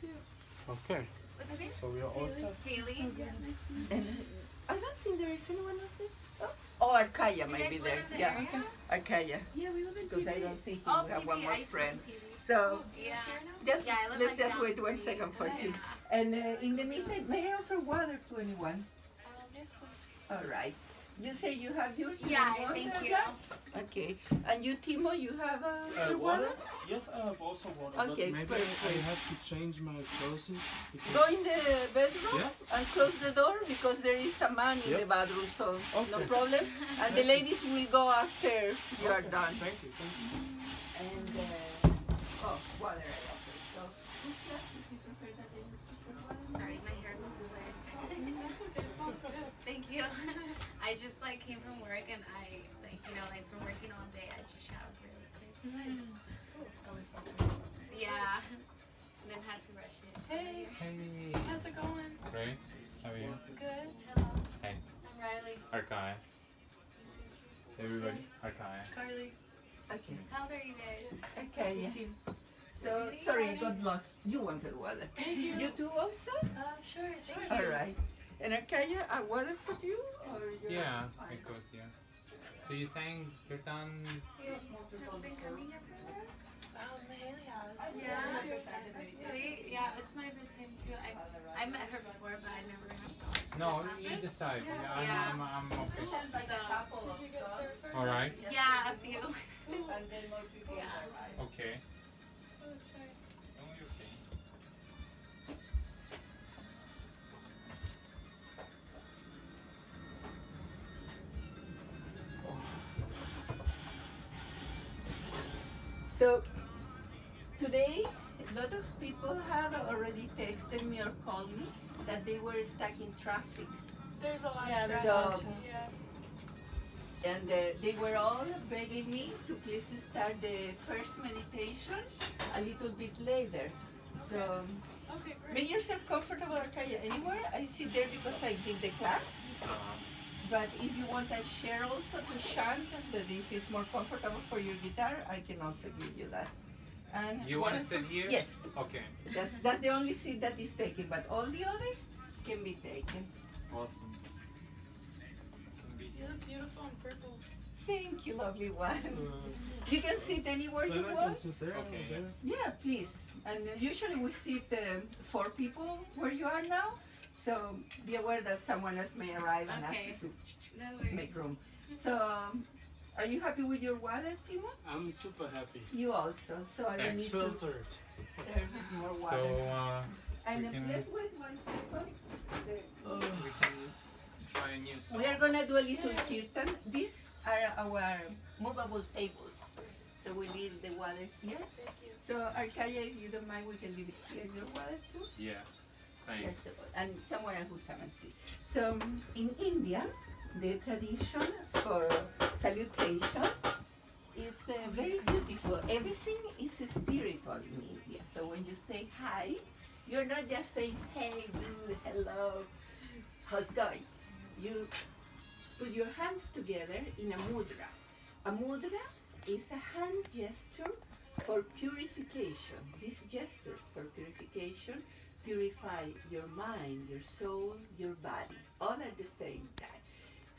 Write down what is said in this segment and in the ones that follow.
too. Okay. What's your? So we are all set. Haley. And I don't think there is anyone else there. Oh, oh Arcaya might be there. live in the Yeah, area? Arcaya. Yeah, we live in Because I don't see him. Oh, we have PV. one more I friend. live in PV. So Yeah. just Yeah, let's like just wait the one street. second for him. Yeah. And uh, in the meantime, may I offer water to anyone? Um, yes, please. All right. You say you have your Yeah, water thank you. glass? Okay. And you, Timo, you have uh, Uh, your water? water? Yes, I have also water. Okay, but maybe I, I have to change my clothes. Go in the bedroom Yeah. and close the door because there is a man in the bathroom, so no problem. And the ladies will go after you are done. Thank you. Thank you. And uh, oh, water Hey, Hey. how's it going? Great. How are you? Good. Hello. Hey. I'm Riley. Arkai. Everybody. Arkai. Carly. Okay. How old are you guys? Okay. Yeah. So sorry, I got lost. You wanted water. You too also? Uh, sure. Thank you. All right. And Arcaya, a water for you? Or you're Yeah, fine? I could, yeah. So you're saying you're done? Been coming here for a while? Um, the Haley house. Yeah. This is my first time to meet you. Sweet. Yeah, it's my first time too. I I met her before, but I never have gone. No, to you classes. decide. Yeah, I'm, Yeah. I'm, I'm okay. So, Did you get? All right. yeah, a few. Yeah. Okay. Oh, sorry. Oh, you're okay. So today, a lot of people have already texted me or called me that they were stuck in traffic. There's a lot Yeah, of there's So- traffic. a lot of Yeah. And uh, they were all begging me to please start the first meditation a little bit later. So Okay, great. make yourself comfortable, Arcaya, anywhere. I sit there because I give the class. Uh, But if you want I share also to chant, that if it's more comfortable for your guitar, I can also give you that. And you want to sit here? Yes, Okay. that's, that's the only seat that is taken, but all the others can be taken. Awesome. You look beautiful in purple. Thank you, lovely one. Uh, You can sit anywhere you then I can want. sit there. Okay, there. Yeah, please. And uh, usually we sit um, four people where you are now, so be aware that someone else may arrive and Okay. ask you to worries. make room. So, um, are you happy with your water, Timo? I'm super happy. You also. So I don't Thanks. need to Filtered. serve you more So, water. uh, and we can- let's wait one second. The- we can try a new. We are gonna do a little kirtan. These are our movable tables. So we leave the water here. Thank you. So Arcaya, if you don't mind, we can leave it here, your water too. Yeah. Yes, Thanks. and someone else will come and see. So in India, the tradition for salutations is uh, very beautiful. Everything is spiritual in India. So when you say hi, you're not just saying hey, dude, hello, how's going? You put your hands together in a mudra. A mudra is a hand gesture for purification. These gestures for purification purify your mind, your soul, your body, all at the same time.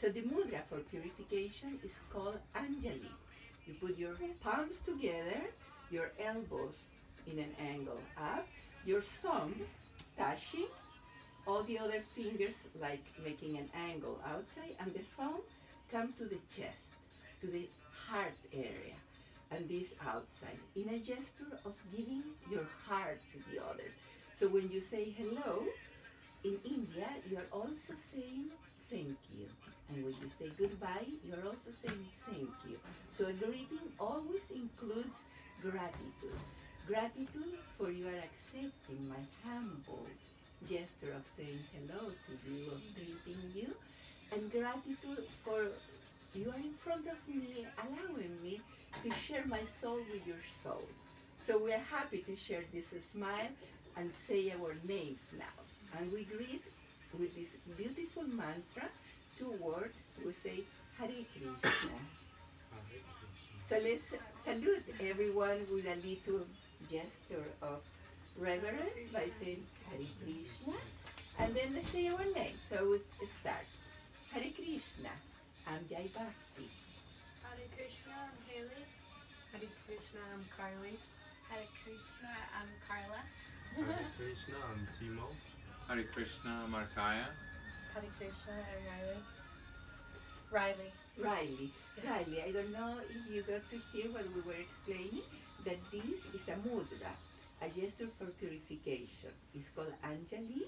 So the mudra for purification is called Anjali. You put your palms together, your elbows in an angle up, your thumb touching, all the other fingers like making an angle outside, and the thumb come to the chest, to the heart area, and this outside, in a gesture of giving your heart to the other. So when you say hello, in India, you are also saying thank you. And when you say goodbye, you are also saying thank you. So a greeting always includes gratitude. Gratitude for you are accepting my humble gesture of saying hello to you, of greeting you. And gratitude for you are in front of me, allowing me to share my soul with your soul. So we are happy to share this smile and say our names now. And we greet with these beautiful mantras, two words, we say Hare Krishna. So let's salute everyone with a little gesture of reverence by saying Hare Krishna, and then let's say our name. So we s- start. Hare Krishna, I'm Jai Bhakti. Hare Krishna, I'm Haley. Hare Krishna, I'm Kylie. Hare Krishna, I'm Carla. Hare Krishna, I'm Timo. Hare Krishna, I'm Markaya. Hare Krishna, I'm Riley. Riley. Riley. Riley, I don't know if you got to hear what we were explaining, that this is a mudra, a gesture for purification. It's called Anjali,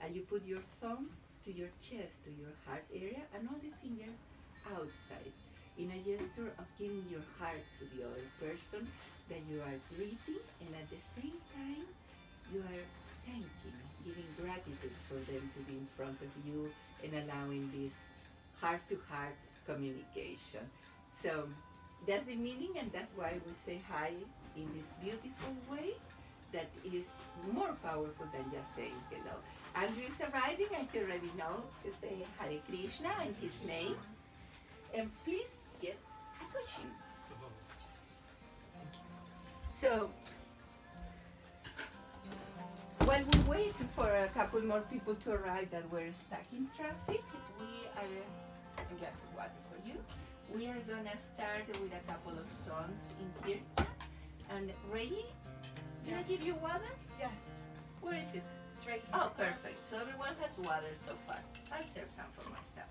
and you put your thumb to your chest, to your heart area, and other finger outside, in a gesture of giving your heart to the other person that you are greeting, and at the same time, you are thanking, giving gratitude for them to be in front of you and allowing this heart to heart communication. So that's the meaning, and that's why we say hi in this beautiful way that is more powerful than just saying hello. Andrew is arriving, and you already know to say Hare Krishna and his name. And please get a cushion. So, while we wait for a couple more people to arrive that were stuck in traffic, we are a glass of water for you. We are gonna start with a couple of songs in Kirtan. And ready? Can I give you water? Yes, Where is it? it's right here. Oh, perfect. So everyone has water so far. I'll serve some for myself.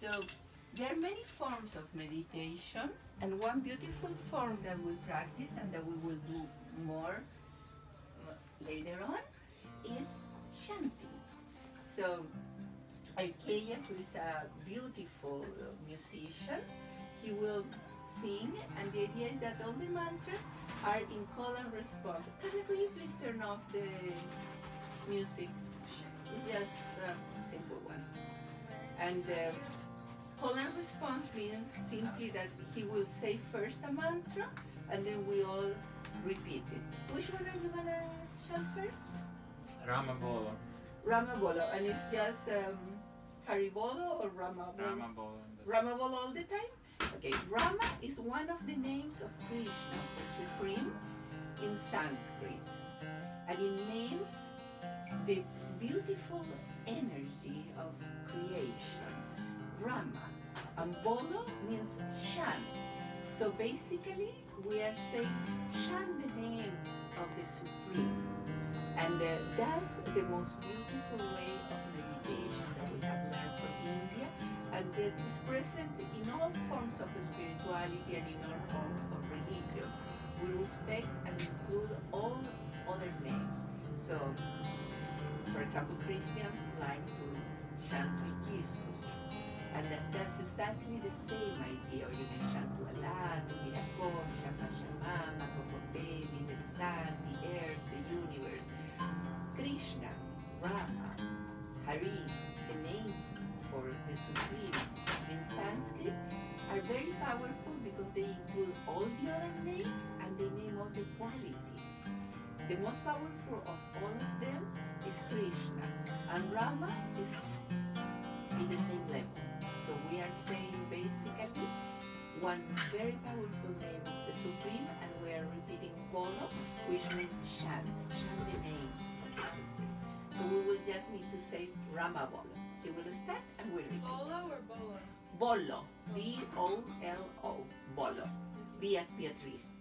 So there are many forms of meditation, and one beautiful form that we practice and that we will do more later on is chanting. So Arkeya, who is a beautiful musician, he will sing, and the idea is that all the mantras are in call and response. Could you please turn off the music? It's just a simple one. And uh, call and response means simply that he will say first a mantra, and then we all repeat it. Which one are you gonna chant first? Rama Bolo. Rama Bolo, and it's just um, Haribolo or Rama Bolo? Rama Bolo. Rama Bolo all the time? Okay, Rama is one of the names of Krishna, the Supreme, in Sanskrit. And it names the beautiful energy of creation. Rama. And Bolo means shan. So basically, we are saying shan the names of the Supreme. And uh, that's the most beautiful way of meditation that we have learned from India and that is present in all forms of spirituality and in all forms of religion. We respect and include all other names. So, for example, Christians like to chant to Jesus. And that, that's exactly the same idea. You can chant to Allah, to Viracocha, Pachamama, Kokopelli, the sun, the earth, the universe. Krishna, Rama, Hari, the names for the Supreme in Sanskrit are very powerful because they include all the other names and they name all the qualities. The most powerful of all of them is Krishna, and Rama is in the same level. So we are saying basically one very powerful name of the Supreme, and we are repeating Bolo, which means chant, chant the names. So we will just need to say Rama Bolo. He will start and we'll repeat. Bolo or Bolo? Bolo. B O L O. Bolo. B as Beatriz.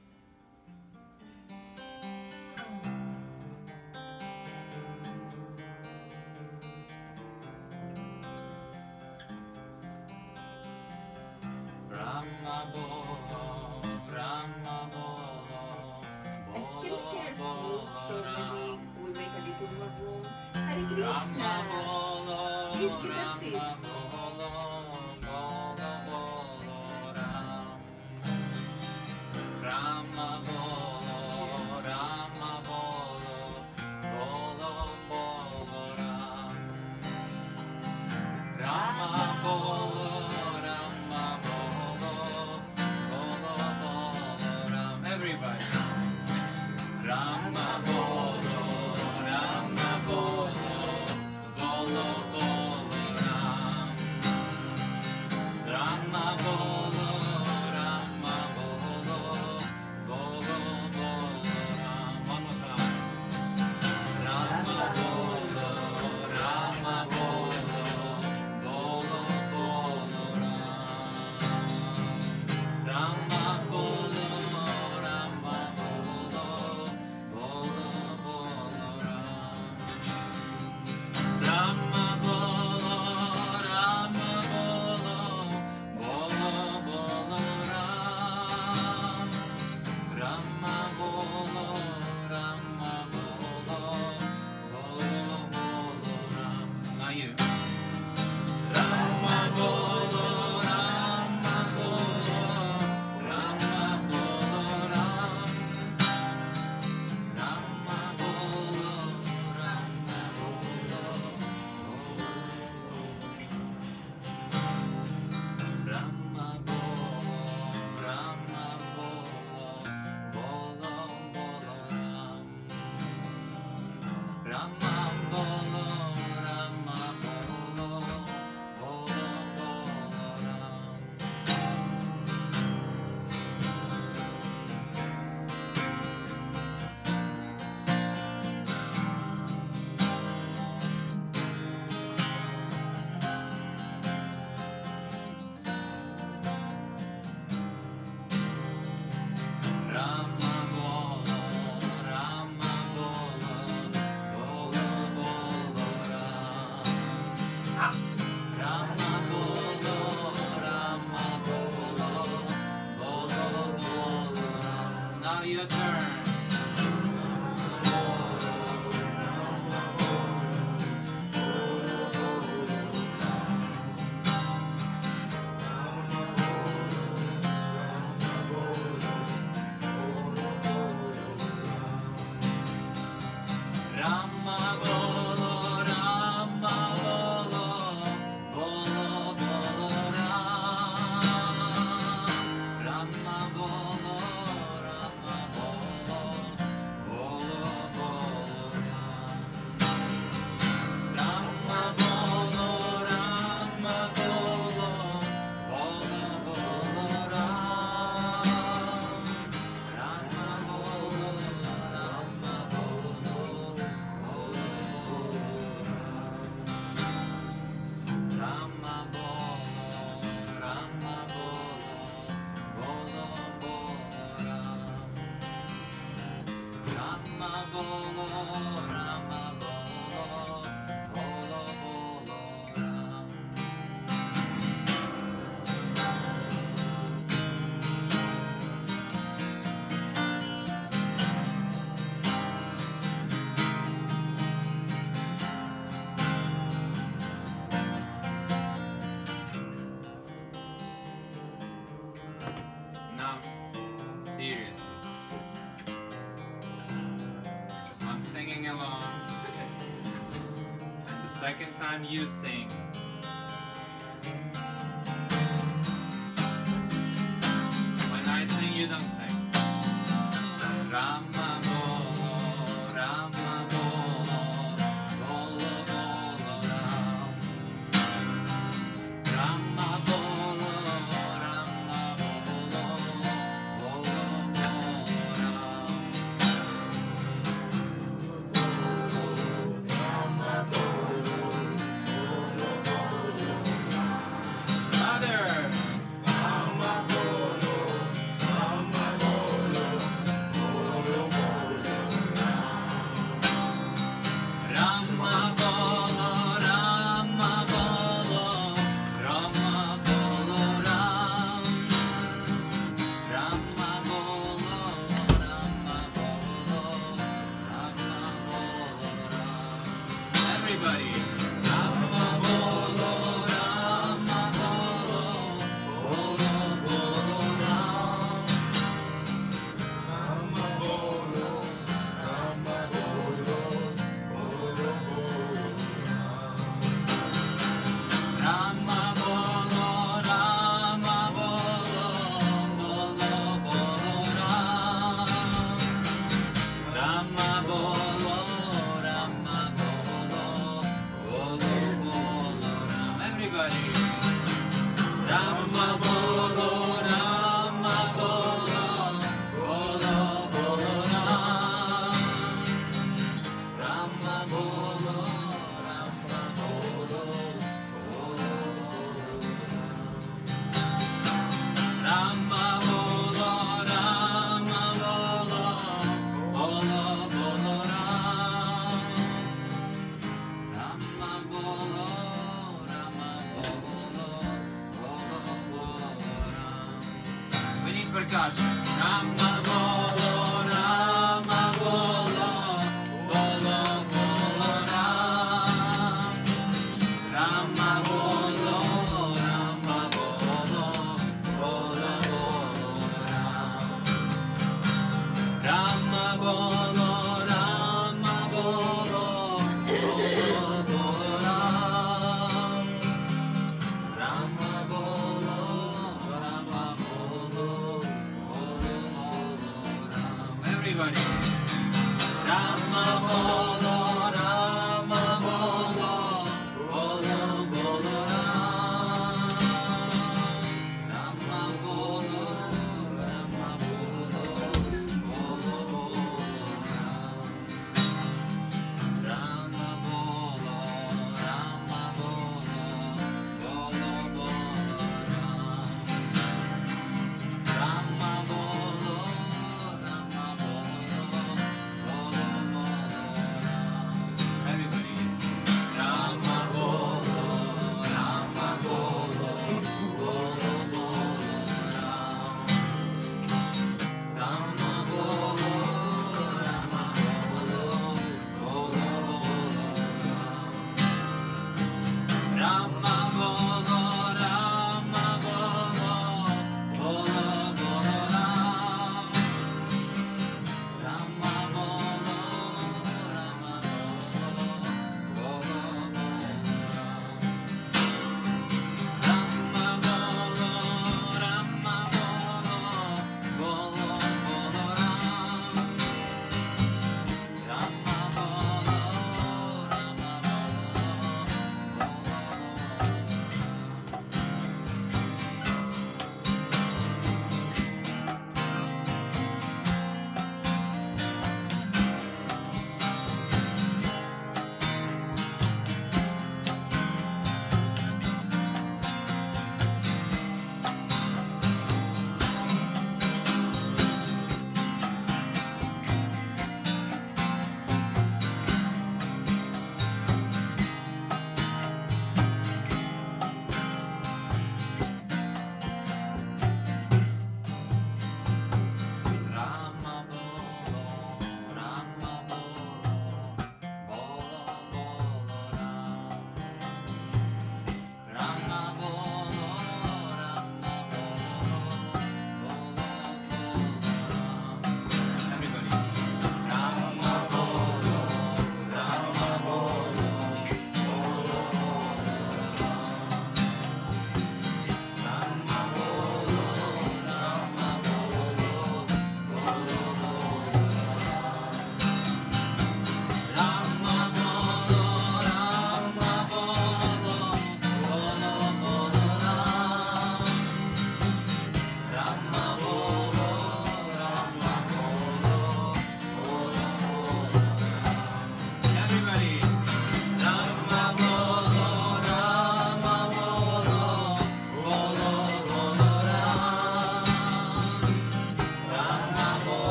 singing along. and the second time you sing. When I sing, you don't sing.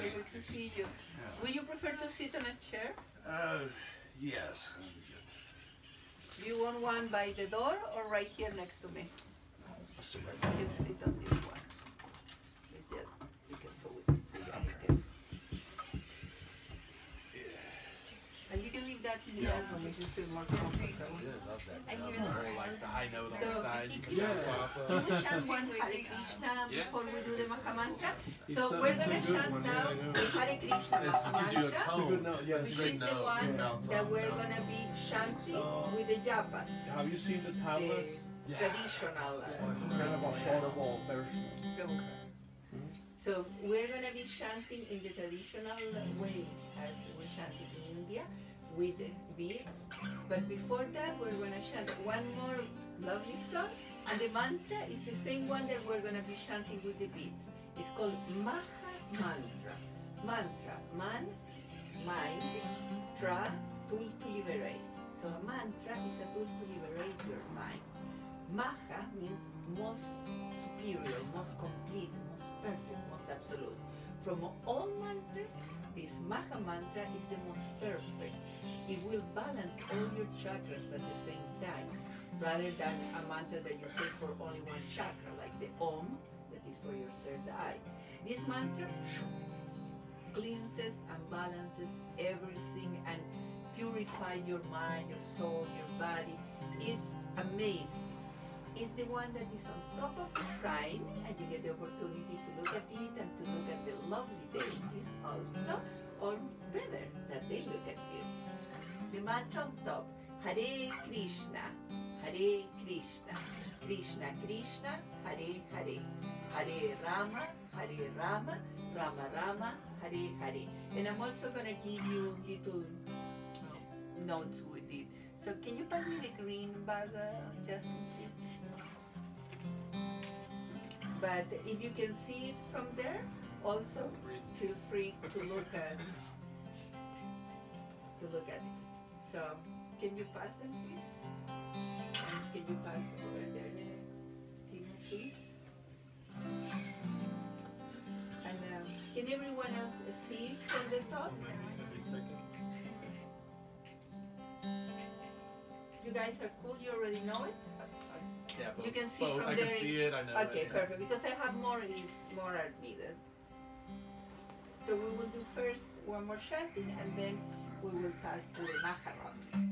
So good to see you. Would you prefer to sit on a chair? Uh, yes. Do you want one by the door or right here next to me? Sit right You sit on this one. It's just, be careful with it. Yeah, you can. And you can leave that in the album if you feel more love that. I hear The the like the high note on the side you can Yeah. bounce off of. Can we chant one Hare Krishna Yeah. before we do the Maha Mantra? So we're gonna chant now yeah, I know. the Hare Krishna It's, Maha it gives you a Mantra, It's a tone. good note, yeah. which is the one that we're gonna be chanting with the japas, Have you seen the the tablets? traditional. uh, It's kind of a portable version. So we're gonna be chanting in the traditional way as we chant in India with the beads. But before that, we're gonna chant one more lovely song, and the mantra is the same one that we're gonna be chanting with the beads. It's called Maha Mantra. Mantra, man, mind, tra, tool to liberate. So a mantra is a tool to liberate your mind. Maha means most superior, most complete, most perfect, most absolute. From all mantras, this Maha mantra is the most perfect. It will balance all your chakras at the same time, rather than a mantra that you say for only one chakra, like the Om, that is for your third eye. This mantra cleanses and balances everything and purify your mind, your soul, your body. Is amazing. It's the one that is on top of the shrine, and you get the opportunity to look at it and to look at the lovely deities also, or better, that they look at you. The mantra on top, Hare Krishna, Hare Krishna, Krishna Krishna, Hare Hare, Hare Rama, Hare Rama, Rama Rama, Hare Hare. And I'm also gonna give you little uh, notes with it. So can you pass me the green bag, uh, Justin, please? But if you can see it from there, also feel free to look at to look at it. So can you pass them, please? And can you pass over there the thing, please? And um, can everyone else see from the top? You guys are cool. You already know it. Yeah, You can see both. from I there can see it. I know Okay, it. yeah. perfect. Because I have more more are needed. So we will do first one more chanting and then we will pass to the Maharam.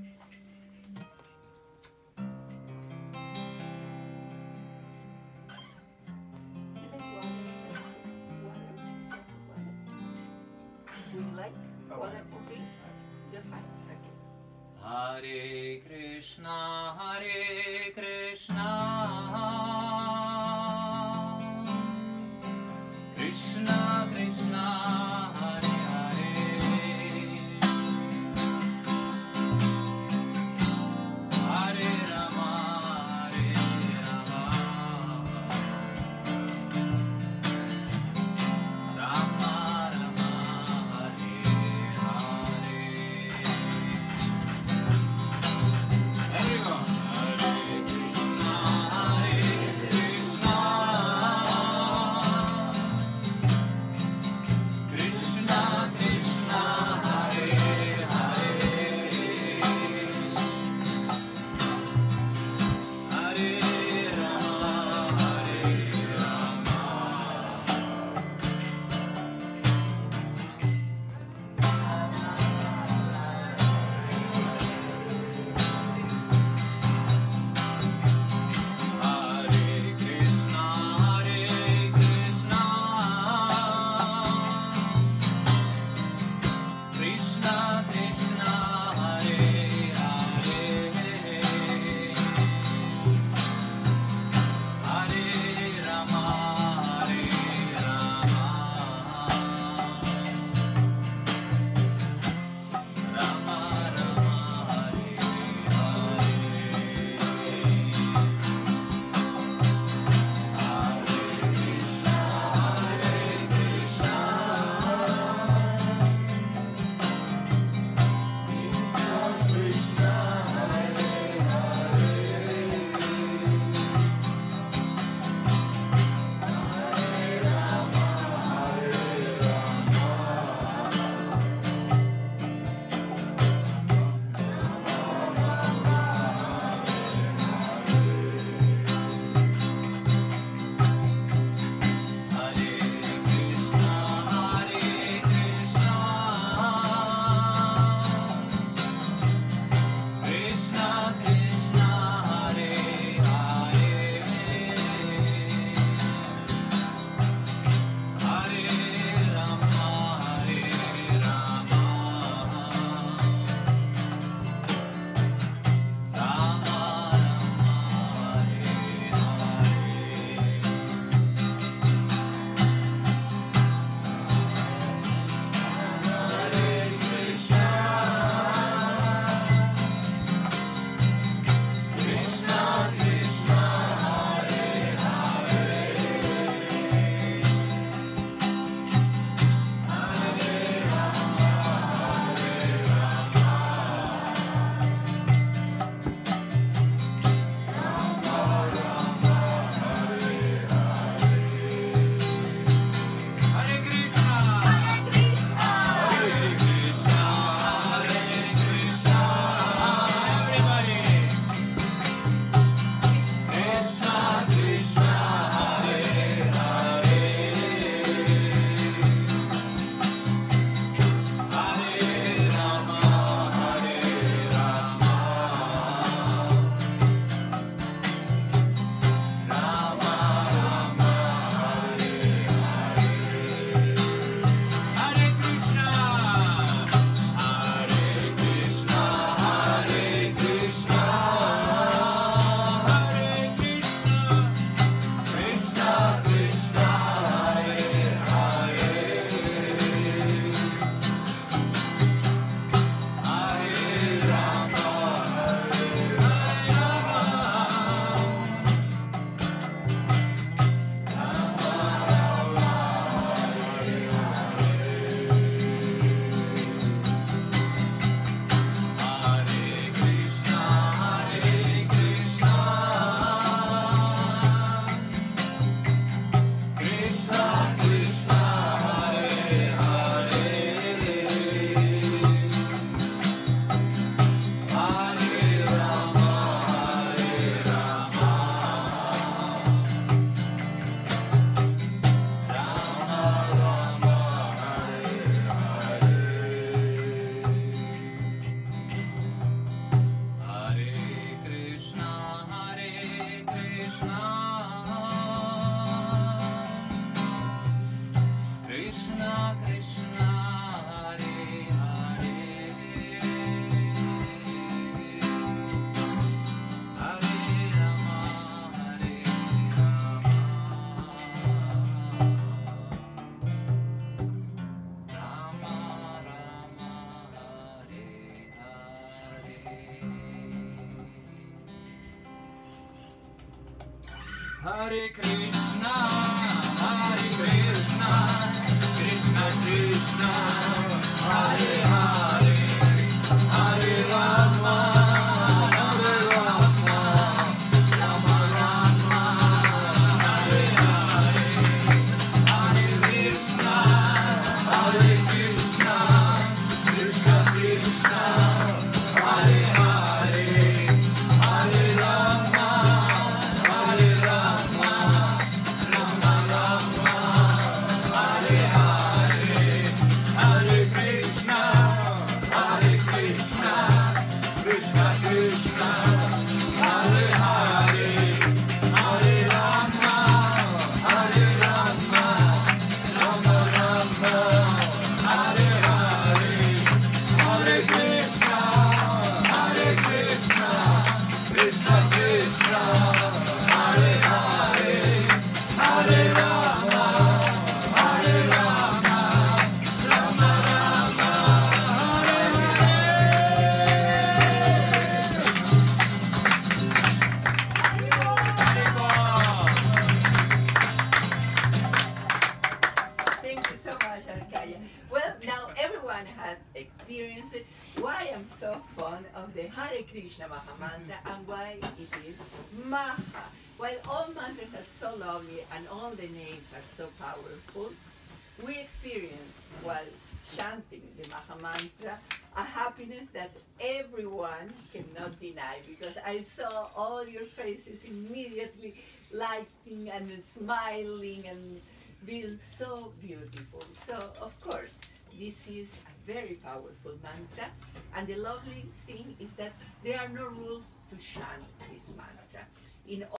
feel so beautiful. So, of course, this is a very powerful mantra. And the lovely thing is that there are no rules to chant this mantra. In